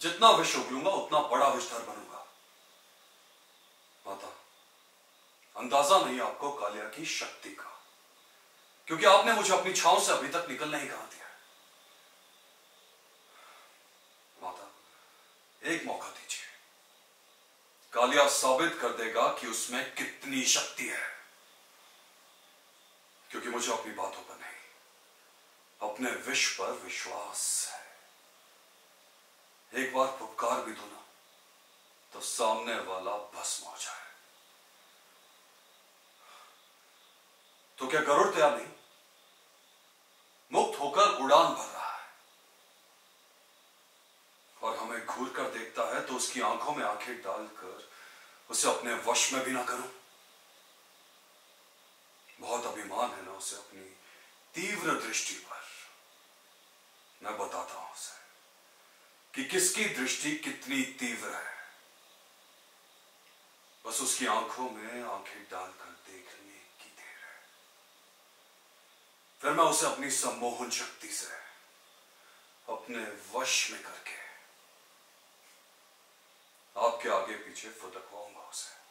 जितना विष उगलूँगा, उतना बड़ा विषधर बनूँगा। माता, अंदाज़ा नहीं आपको कालिया की शक्ति का, क्योंकि आपने मुझे अपनी छाव से अभी तक निकल नहीं कहा दिया। माता, एक मौका दीजिए। कालिया साबित कर देगा कि उसमें कितनी शक्ति है, क्योंकि मुझे अपनी बातों पर नहीं, अपने विष पर विश्वास है। एक बार पुकार भी दो ना तो सामने वाला भस्म हो जाए। तो क्या गरुड़ तैयार नहीं? मुक्त होकर उड़ान भर रहा है। और हमें घूर कर देखता है तो उसकी आँखों में आँखें डालकर उसे अपने वश में भी ना करूँ। बहुत अभिमान है ना उसे अपनी तीव्र दृष्टि पर मैं बताता हूँ उसे कि किसकी दृष्टि कितनी तीव्र है? बस उसकी आँखों में आँखें डालकर देखने की देर है। फिर मैं उसे अपनी सम्मोहन शक्ति से, अपने वश में करके आपके आगे पीछे फुदकवाऊँगा उसे।